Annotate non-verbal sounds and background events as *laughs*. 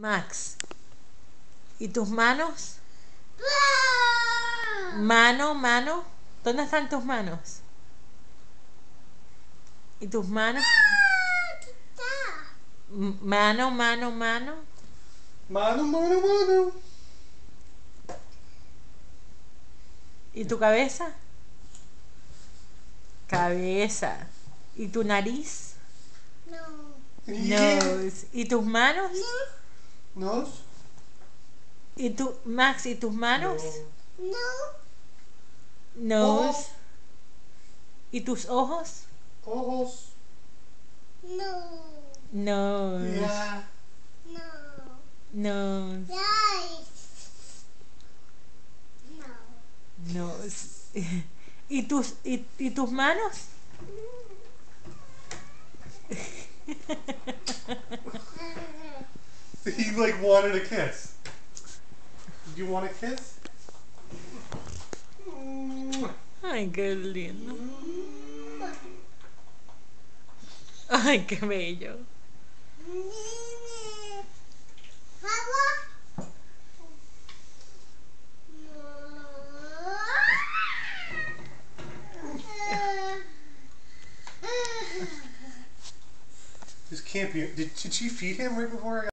Max. ¿Y tus manos? Mano, mano. ¿Dónde están tus manos? ¿Y tus manos? Mano, mano, mano. Mano, mano, mano. ¿Y tu cabeza? Cabeza. ¿Y tu nariz? Yeah. Nose. ¿Y tus manos? Nose. ¿Y tu Max? ¿Y tus manos? No. Ojos. ¿Y tus ojos? Ojos. Nose. Yeah. Nose. Nose. ¿Y tus, y, y tus manos? *laughs* He like wanted a kiss. Do you want a kiss? Ay, qué lindo. Ay, qué bello. This can't be. Did, did she feed him right before I got?